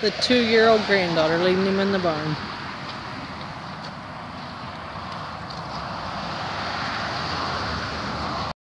the two-year-old granddaughter leaving him in the barn.